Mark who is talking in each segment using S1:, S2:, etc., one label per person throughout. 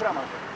S1: pra.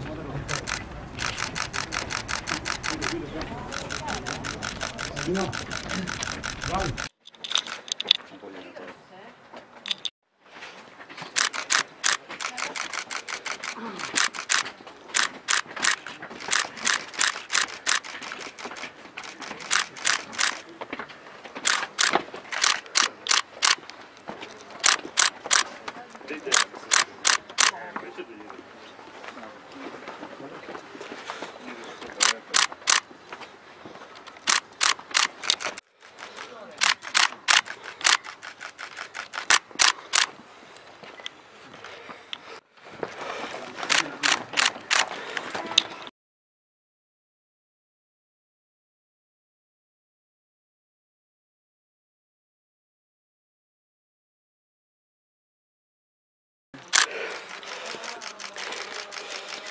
S1: Brama. Θα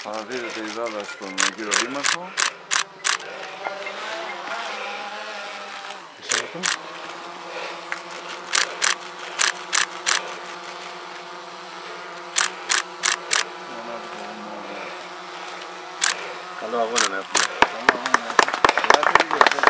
S1: Παραδίδεται η δάδα στον κύριο Δήμαρχο.
S2: Καλό αγώνα να έχουμε.
S1: Καλό αγώνα να έχουμε.